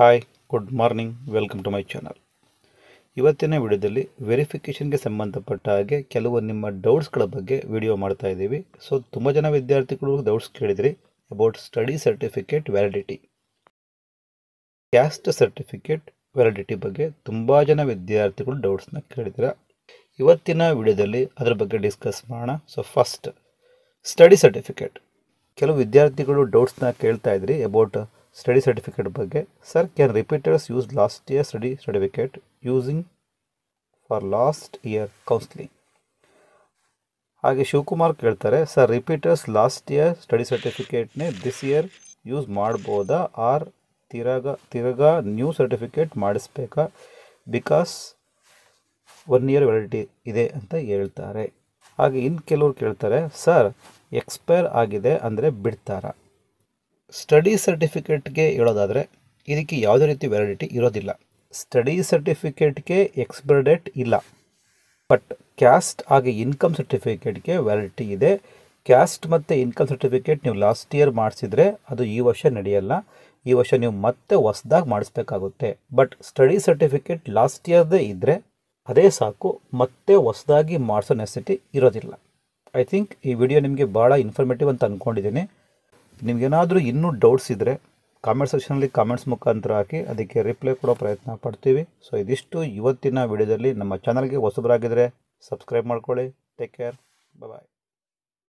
Hi good morning welcome to my channel ಇವತ್ತಿನ ವಿಡಿಯೋದಲ್ಲಿ ವೆರಿಫಿಕೇಷನ್ಗೆ ಸಂಬಂಧಪಟ್ಟ ಹಾಗೆ ಕೆಲವು ನಿಮ್ಮ ಡೌಟ್ಸ್ಗಳ ಬಗ್ಗೆ ವಿಡಿಯೋ ಮಾಡ್ತಾ ಇದ್ದೀವಿ. ಸೊ ತುಂಬ ಜನ ವಿದ್ಯಾರ್ಥಿಗಳು ಡೌಟ್ಸ್ ಕೇಳಿದ್ರಿ about study certificate validity caste certificate validity ಬಗ್ಗೆ ತುಂಬ ಜನ ವಿದ್ಯಾರ್ಥಿಗಳು ಡೌಟ್ಸ್ನ ಕೇಳಿದಿರ. ಇವತ್ತಿನ ವಿಡಿಯೋದಲ್ಲಿ ಅದರ ಬಗ್ಗೆ ಡಿಸ್ಕಸ್ ಮಾಡೋಣ. ಸೊ ಫಸ್ಟ್ ಸ್ಟಡಿ ಸರ್ಟಿಫಿಕೇಟ್ ಕೆಲವು ವಿದ್ಯಾರ್ಥಿಗಳು ಡೌಟ್ಸ್ನ ಕೇಳ್ತಾ ಇದ್ರಿ ಅಬೌಟ್ ಸ್ಟಡಿ ಸರ್ಟಿಫಿಕೇಟ್ ಬಗ್ಗೆ. Sir can repeaters use last year study certificate using for last year counselling ಹಾಗೆ ಶಿವಕುಮಾರ್ ಕೇಳ್ತಾರೆ sir repeaters last year study ಸರ್ಟಿಫಿಕೇಟ್ನೇ this year use ಮಾಡ್ಬೋದಾ? ಆರ್ ತಿರಗ ತಿರಗ ನ್ಯೂ ಸರ್ಟಿಫಿಕೇಟ್ ಮಾಡಿಸ್ಬೇಕಾ? ಬಿಕಾಸ್ ಒನ್ ಇಯರ್ ವ್ಯಾಲಿಡಿಟಿ ಇದೆ ಅಂತ ಹೇಳ್ತಾರೆ. ಹಾಗೆ ಇನ್ನು ಕೆಲವರು ಕೇಳ್ತಾರೆ ಸರ್ ಎಕ್ಸ್ಪೈರ್ ಆಗಿದೆ ಅಂದರೆ ಬಿಡ್ತಾರಾ? ಸ್ಟಡಿ ಸರ್ಟಿಫಿಕೇಟ್ಗೆ ಹೇಳೋದಾದರೆ ಇದಕ್ಕೆ ಯಾವುದೇ ರೀತಿ ವ್ಯಾಲಿಡಿಟಿ ಇರೋದಿಲ್ಲ. ಸ್ಟಡಿ ಸರ್ಟಿಫಿಕೇಟ್ಗೆ ಎಕ್ಸ್ಪೈರ್ ಡೇಟ್ ಇಲ್ಲ. ಬಟ್ ಕ್ಯಾಸ್ಟ್ ಹಾಗೆ ಇನ್ಕಮ್ ಸರ್ಟಿಫಿಕೇಟ್ಗೆ ವ್ಯಾಲಿಡಿಟಿ ಇದೆ. ಕ್ಯಾಸ್ಟ್ ಮತ್ತು ಇನ್ಕಮ್ ಸರ್ಟಿಫಿಕೇಟ್ ನೀವು ಲಾಸ್ಟ್ ಇಯರ್ ಮಾಡಿಸಿದರೆ ಅದು ಈ ವರ್ಷ ನಡೆಯಲ್ಲ. ಈ ವರ್ಷ ನೀವು ಮತ್ತೆ ಹೊಸ್ದಾಗಿ ಮಾಡಿಸ್ಬೇಕಾಗುತ್ತೆ. ಬಟ್ ಸ್ಟಡಿ ಸರ್ಟಿಫಿಕೇಟ್ ಲಾಸ್ಟ್ ಇಯರ್ದೇ ಇದ್ದರೆ ಅದೇ ಸಾಕು. ಮತ್ತೆ ಹೊಸದಾಗಿ ಮಾಡಿಸೋ ನೆಸಿಟಿ ಇರೋದಿಲ್ಲ. ಐ ಥಿಂಕ್ ಈ ವಿಡಿಯೋ ನಿಮಗೆ ಭಾಳ ಇನ್ಫಾರ್ಮೇಟಿವ್ ಅಂತ ಅಂದ್ಕೊಂಡಿದ್ದೀನಿ ನಿಮಗೇನಾದರೂ ಇನ್ನೂ ಡೌಟ್ಸ್ ಇದ್ದರೆ ಕಾಮೆಂಟ್ ಸೆಕ್ಷನಲ್ಲಿ ಕಾಮೆಂಟ್ಸ್ ಮುಖಾಂತರ ಹಾಕಿ, ಅದಕ್ಕೆ ರಿಪ್ಲೈ ಕೊಡೋ ಪ್ರಯತ್ನ ಪಡ್ತೀವಿ. ಸೊ ಇದಿಷ್ಟು ಇವತ್ತಿನ ವಿಡಿಯೋದಲ್ಲಿ ನಮ್ಮ ಚಾನಲ್ಗೆ ಹೊಸಬರಾಗಿದ್ದರೆ ಸಬ್ಸ್ಕ್ರೈಬ್ ಮಾಡ್ಕೊಳ್ಳಿ. Take care bye